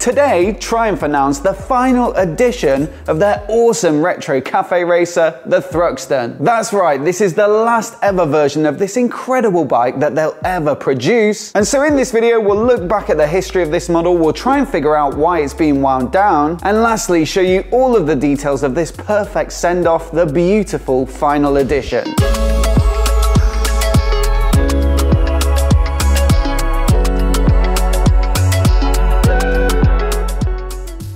Today, Triumph announced the final edition of their awesome retro cafe racer, the Thruxton. That's right, this is the last ever version of this incredible bike that they'll ever produce. And so in this video, we'll look back at the history of this model, we'll try and figure out why it's being wound down, and lastly, show you all of the details of this perfect send-off, the beautiful final edition.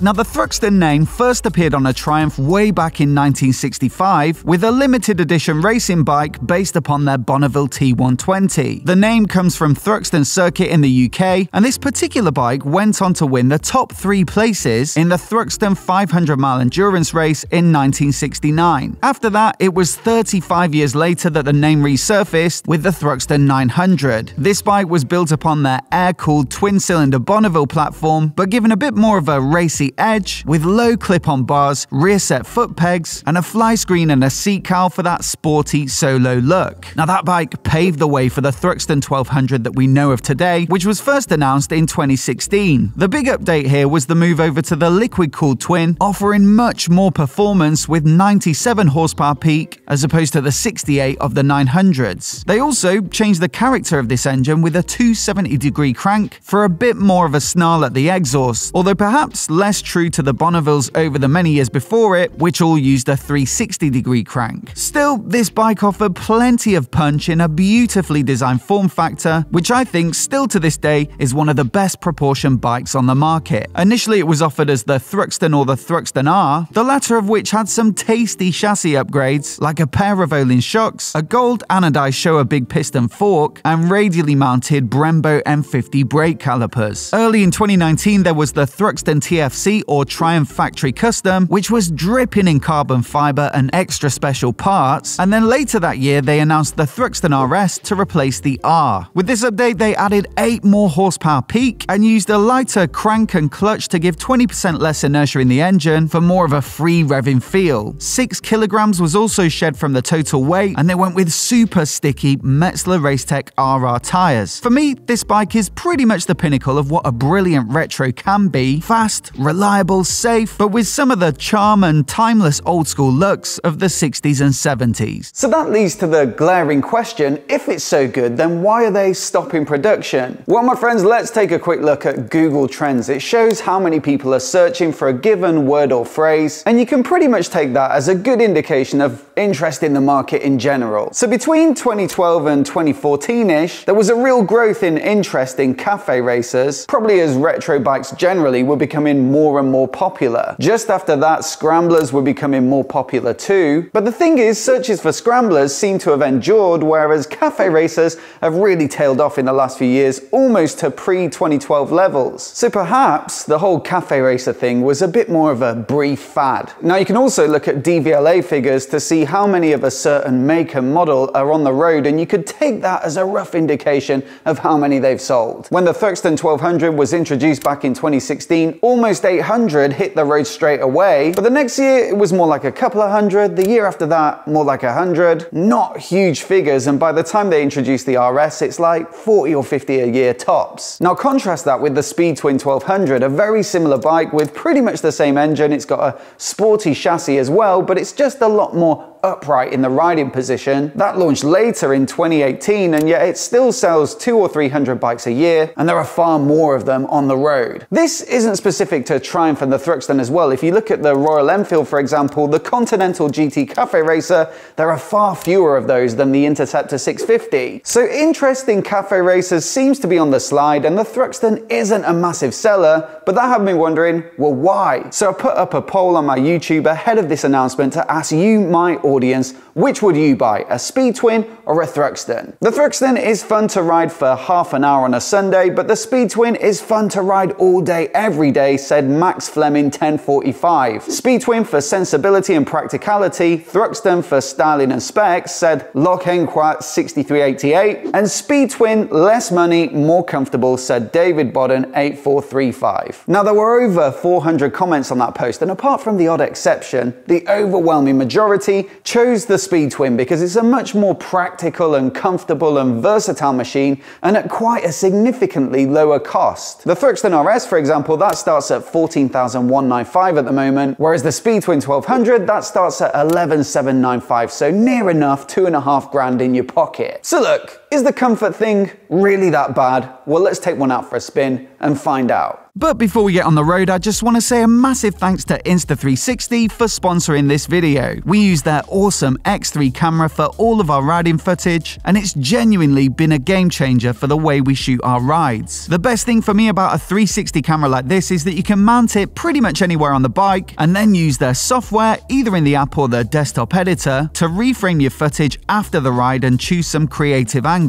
Now, the Thruxton name first appeared on a Triumph way back in 1965 with a limited edition racing bike based upon their Bonneville T120. The name comes from Thruxton Circuit in the UK, and this particular bike went on to win the top three places in the Thruxton 500 mile endurance race in 1969. After that, it was 35 years later that the name resurfaced with the Thruxton 900. This bike was built upon their air cooled twin cylinder Bonneville platform, but given a bit more of a racy edge with low clip-on bars, rear set foot pegs, and a fly screen and a seat cowl for that sporty solo look. Now that bike paved the way for the Thruxton 1200 that we know of today, which was first announced in 2016. The big update here was the move over to the liquid-cooled twin, offering much more performance with 97 horsepower peak as opposed to the 68 of the 900s. They also changed the character of this engine with a 270 degree crank for a bit more of a snarl at the exhaust, although perhaps less true to the Bonnevilles over the many years before it, which all used a 360 degree crank. Still, this bike offered plenty of punch in a beautifully designed form factor, which I think still to this day is one of the best proportioned bikes on the market. Initially, it was offered as the Thruxton or the Thruxton R, the latter of which had some tasty chassis upgrades, like a pair of Öhlins shocks, a gold anodized Showa big piston fork, and radially mounted Brembo M50 brake calipers. Early in 2019, there was the Thruxton TFC or Triumph Factory Custom, which was dripping in carbon fiber and extra special parts, and then later that year they announced the Thruxton RS to replace the R. With this update, they added 8 more horsepower peak and used a lighter crank and clutch to give 20% less inertia in the engine for more of a free revving feel. 6 kilograms was also shed from the total weight, and they went with super sticky Metzeler Racetech RR tyres. For me, this bike is pretty much the pinnacle of what a brilliant retro can be fast, reliable, reliable, safe, but with some of the charm and timeless old school looks of the 60s and 70s. So that leads to the glaring question, if it's so good, then why are they stopping production? Well, my friends, let's take a quick look at Google Trends. It shows how many people are searching for a given word or phrase, and you can pretty much take that as a good indication of interest in the market in general. So between 2012 and 2014-ish, there was a real growth in interest in cafe racers, probably as retro bikes generally were becoming more more and more popular. Just after that, scramblers were becoming more popular too. But the thing is, searches for scramblers seem to have endured, whereas cafe racers have really tailed off in the last few years, almost to pre-2012 levels. So perhaps the whole cafe racer thing was a bit more of a brief fad. Now you can also look at DVLA figures to see how many of a certain make and model are on the road, and you could take that as a rough indication of how many they've sold. When the Thruxton 1200 was introduced back in 2016, almost 800 800 hit the road straight away, but the next year it was more like a couple of hundred, the year after that more like a hundred. Not huge figures, and by the time they introduced the RS, it's like 40 or 50 a year tops. Now contrast that with the Speed Twin 1200, a very similar bike with pretty much the same engine. It's got a sporty chassis as well, but it's just a lot more upright in the riding position. That launched later in 2018 and yet it still sells two or 300 bikes a year and there are far more of them on the road. This isn't specific to Triumph and the Thruxton as well. If you look at the Royal Enfield for example, the Continental GT Cafe Racer, there are far fewer of those than the Interceptor 650. So interest in cafe racers seems to be on the slide and the Thruxton isn't a massive seller, but that had me wondering, well why? So I put up a poll on my YouTube ahead of this announcement to ask you my audience audience, which would you buy, a Speed Twin or a Thruxton? The Thruxton is fun to ride for half an hour on a Sunday, but the Speed Twin is fun to ride all day, every day, said Max Fleming 1045. Speed Twin for sensibility and practicality, Thruxton for styling and specs, said Enquat 6388, and Speed Twin, less money, more comfortable, said David Bodden 8435. Now there were over 400 comments on that post, and apart from the odd exception, the overwhelming majority chose the Speed Twin because it's a much more practical and comfortable and versatile machine and at quite a significantly lower cost. The Thruxton RS, for example, that starts at 14,195 at the moment, whereas the Speed Twin 1200, that starts at 11,795, so near enough two and a half grand in your pocket. So look, is the comfort thing really that bad? Well, let's take one out for a spin and find out. But before we get on the road, I just want to say a massive thanks to Insta360 for sponsoring this video. We use their awesome X3 camera for all of our riding footage, and it's genuinely been a game changer for the way we shoot our rides. The best thing for me about a 360 camera like this is that you can mount it pretty much anywhere on the bike, and then use their software, either in the app or the desktop editor, to reframe your footage after the ride and choose some creative angles.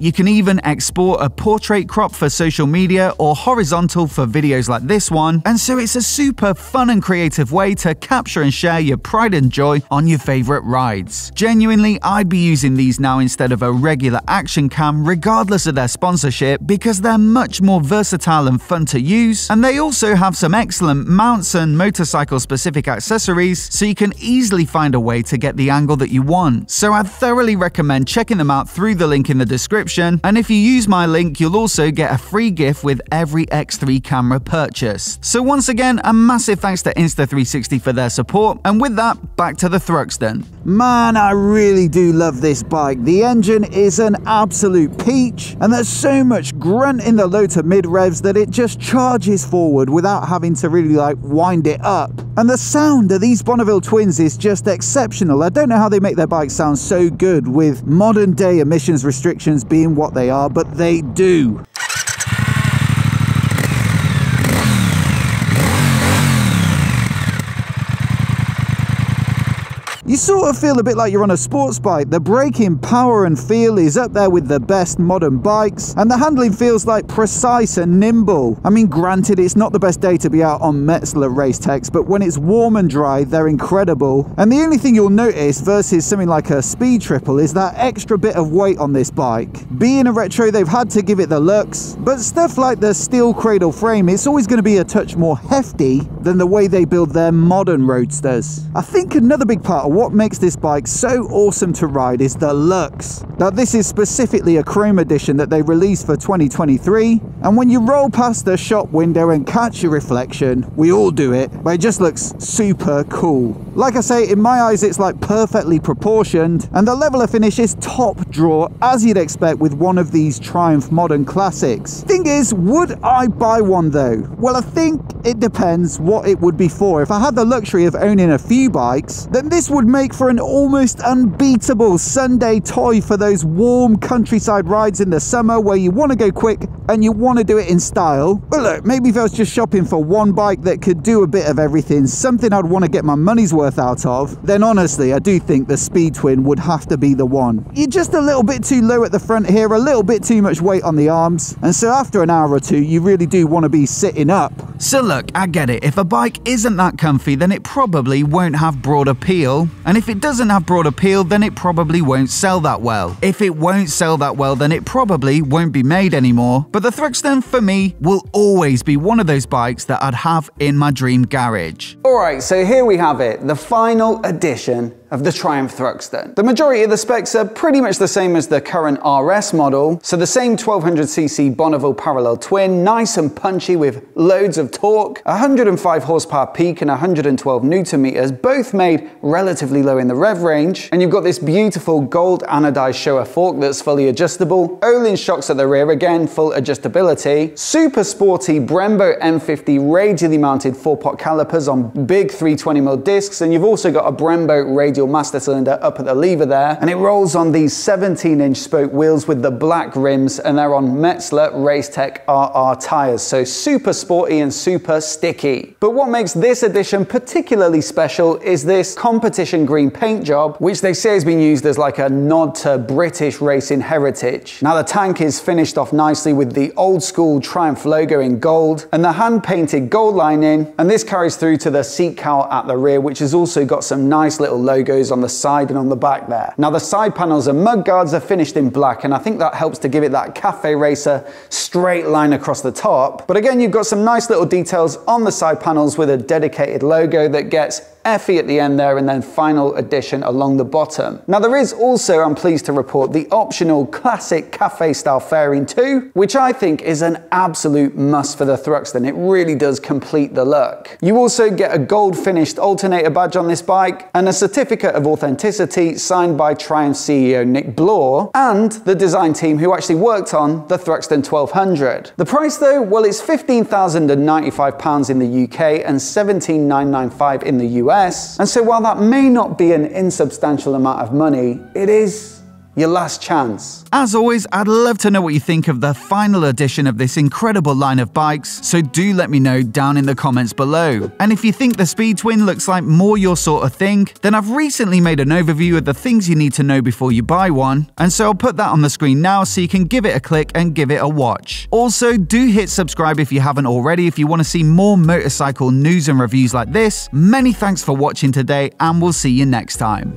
You can even export a portrait crop for social media or horizontal for videos like this one, and so it's a super fun and creative way to capture and share your pride and joy on your favorite rides. Genuinely, I'd be using these now instead of a regular action cam regardless of their sponsorship because they're much more versatile and fun to use, and they also have some excellent mounts and motorcycle specific accessories so you can easily find a way to get the angle that you want. So I'd thoroughly recommend checking them out through the link in the description, and if you use my link, you'll also get a free gift with every X3 camera camera purchase. So once again, a massive thanks to Insta360 for their support, and with that, back to the Thruxton. Man, I really do love this bike. The engine is an absolute peach, and there's so much grunt in the low to mid revs that it just charges forward without having to really like wind it up. And the sound of these Bonneville twins is just exceptional. I don't know how they make their bikes sound so good with modern day emissions restrictions being what they are, but they do. You sort of feel a bit like you're on a sports bike. The braking power and feel is up there with the best modern bikes, and the handling feels like precise and nimble. I mean, granted, it's not the best day to be out on Metzeler race techs, but when it's warm and dry, they're incredible. And the only thing you'll notice versus something like a Speed Triple is that extra bit of weight on this bike. Being a retro, they've had to give it the looks, but stuff like the steel cradle frame, it's always going to be a touch more hefty than the way they build their modern roadsters. I think another big part of what makes this bike so awesome to ride is the looks. Now this is specifically a chrome edition that they released for 2023 and when you roll past the shop window and catch your reflection, we all do it, but it just looks super cool. Like I say, in my eyes it's like perfectly proportioned and the level of finish is top draw as you'd expect with one of these Triumph Modern Classics. Thing is, would I buy one though? Well I think it depends what it would be for. If I had the luxury of owning a few bikes, then this would make for an almost unbeatable Sunday toy for those warm countryside rides in the summer where you want to go quick and you want to do it in style. But look, maybe if I was just shopping for one bike that could do a bit of everything, something I'd want to get my money's worth out of, then honestly, I do think the Speed Twin would have to be the one. You're just a little bit too low at the front here, a little bit too much weight on the arms, and so after an hour or two, you really do want to be sitting up. So look, I get it. If a bike isn't that comfy, then it probably won't have broad appeal. And if it doesn't have broad appeal, then it probably won't sell that well. If it won't sell that well, then it probably won't be made anymore. But the Thruxton, for me, will always be one of those bikes that I'd have in my dream garage. Alright, so here we have it, the final edition of the Triumph Thruxton. The majority of the specs are pretty much the same as the current RS model, so the same 1200cc Bonneville parallel twin, nice and punchy with loads of torque, 105 horsepower peak and 112 newton meters, both made relatively low in the rev range, and you've got this beautiful gold anodized Showa fork that's fully adjustable, Öhlins shocks at the rear, again full adjustability, super sporty Brembo M50 radially mounted four-pot calipers on big 320mm discs, and you've also got a Brembo radial master cylinder up at the lever there, and it rolls on these 17-inch spoke wheels with the black rims, and they're on Metzeler Racetech RR tires, so super sporty and super sticky. But what makes this edition particularly special is this competition green paint job, which they say has been used as like a nod to British racing heritage. Now the tank is finished off nicely with the old school Triumph logo in gold, and the hand painted gold lining, and this carries through to the seat cowl at the rear, which has also got some nice little logos on the side and on the back there. Now the side panels and mud guards are finished in black, and I think that helps to give it that cafe racer straight line across the top. But again, you've got some nice little details on the side panels with a dedicated logo that gets FE at the end there and then final addition along the bottom. Now there is also, I'm pleased to report, the optional classic cafe style fairing too, which I think is an absolute must for the Thruxton. It really does complete the look. You also get a gold finished alternator badge on this bike and a certificate of authenticity signed by Triumph CEO Nick Bloor and the design team who actually worked on the Thruxton 1200. The price though, well it's £15,095 in the UK and 17995 in the US. And so while that may not be an insubstantial amount of money, it is your last chance. As always, I'd love to know what you think of the final edition of this incredible line of bikes, so do let me know down in the comments below. And if you think the Speed Twin looks like more your sort of thing, then I've recently made an overview of the things you need to know before you buy one, and so I'll put that on the screen now so you can give it a click and give it a watch. Also, do hit subscribe if you haven't already if you want to see more motorcycle news and reviews like this. Many thanks for watching today, and we'll see you next time.